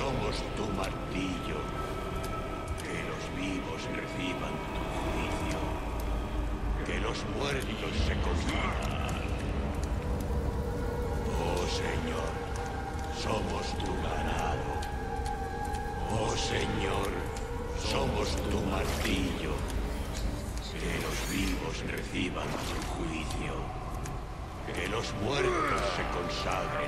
somos tu martillo. Que los vivos reciban tu juicio. Que los muertos se consuman. Oh Señor, somos tu ganado. Oh Señor, somos tu martillo. Que los vivos reciban tu juicio. Que los muertos se consagren